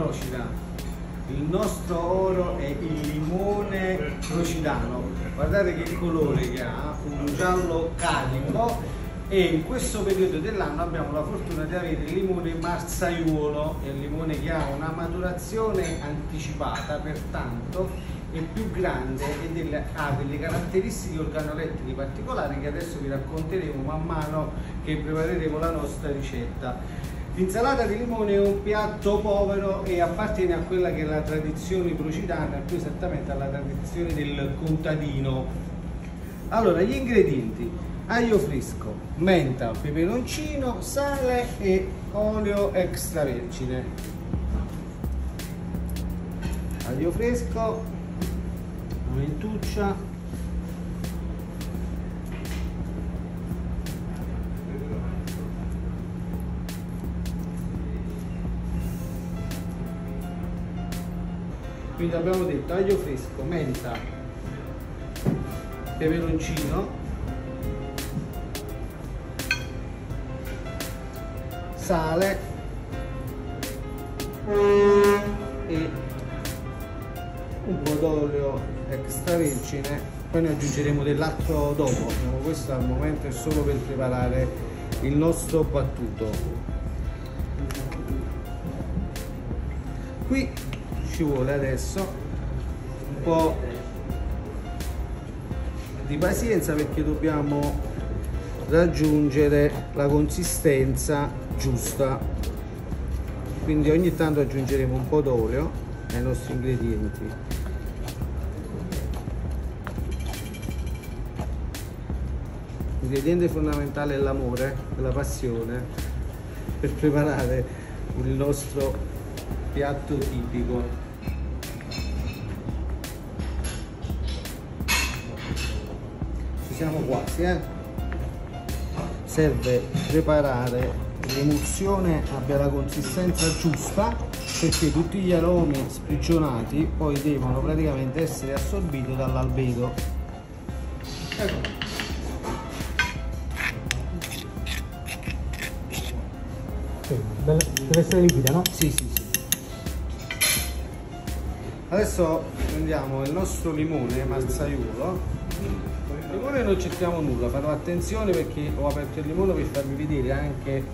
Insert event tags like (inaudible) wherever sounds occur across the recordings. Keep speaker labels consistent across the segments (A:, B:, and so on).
A: procida. Il nostro oro è il limone procidano. Guardate che colore che ha, un giallo calico e in questo periodo dell'anno abbiamo la fortuna di avere il limone marzaiuolo, è il limone che ha una maturazione anticipata, pertanto è più grande e delle, ha delle caratteristiche organolettiche particolari che adesso vi racconteremo man mano che prepareremo la nostra ricetta. L'insalata di limone è un piatto povero e appartiene a quella che è la tradizione procidana, più esattamente alla tradizione del contadino. Allora, gli ingredienti: aglio fresco, menta, peperoncino, sale e olio extravergine. Aglio fresco, una quindi abbiamo detto aglio fresco, menta, peperoncino, sale e un po' d'olio extravergine poi ne aggiungeremo dell'altro dopo. Questo al momento è solo per preparare il nostro battuto. Qui ci vuole adesso un po' di pazienza perché dobbiamo raggiungere la consistenza giusta quindi ogni tanto aggiungeremo un po' d'olio ai nostri ingredienti l'ingrediente fondamentale è l'amore, la passione per preparare il nostro piatto tipico. Siamo quasi, eh? Serve preparare l'emulsione abbia la consistenza giusta perché tutti gli aromi sprigionati poi devono praticamente essere assorbiti dall'albedo. Ecco.
B: deve essere liquida, no?
A: Sì, sì, sì. Adesso prendiamo il nostro limone marzaiolo. Il limone non cerchiamo nulla, farò attenzione perché ho aperto il limone per farvi vedere anche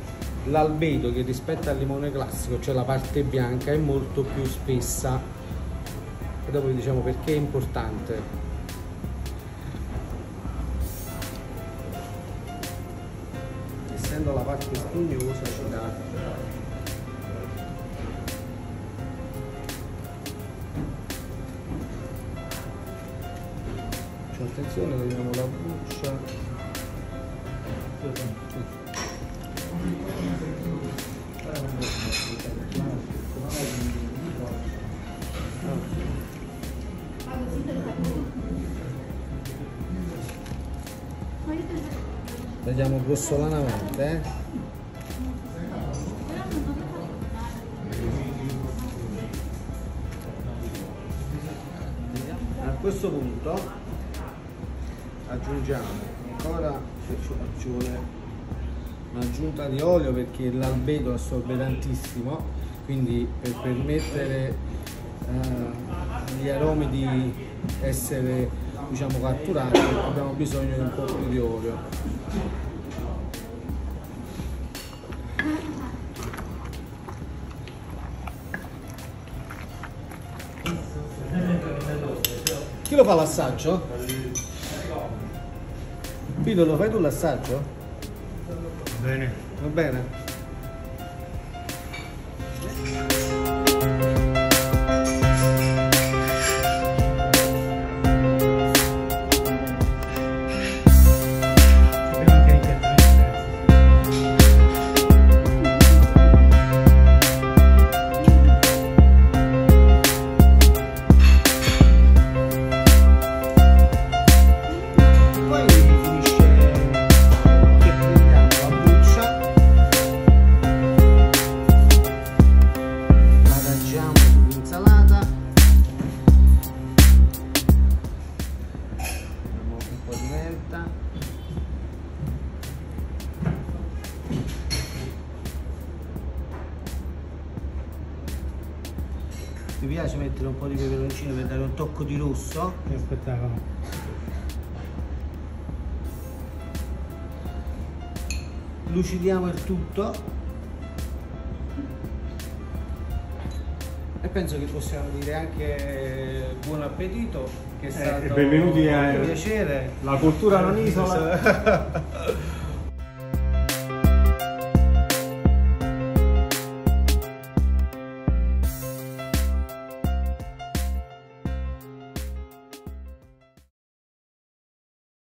A: l'albedo che rispetto al limone classico, cioè la parte bianca, è molto più spessa. E dopo vi diciamo perché è importante. essendo la parte spugnosa ci dà attenzione vediamo la buccia vediamo grossolanamente eh? a questo punto aggiungiamo ancora ci vuole un'aggiunta di olio perché l'albedo assorbe tantissimo quindi per permettere eh, gli aromi di essere diciamo catturati abbiamo bisogno di un po' più di olio Chi lo fa l'assaggio? Pino lo fai tu l'assaggio?
B: Bene.
A: Va bene? Vi piace mettere un po' di peperoncino per dare un tocco di rosso
B: Che spettacolo.
A: lucidiamo il tutto e penso che possiamo dire anche buon appetito che è stato
B: e benvenuti a-
A: un piacere
B: La cultura non isola. (laughs)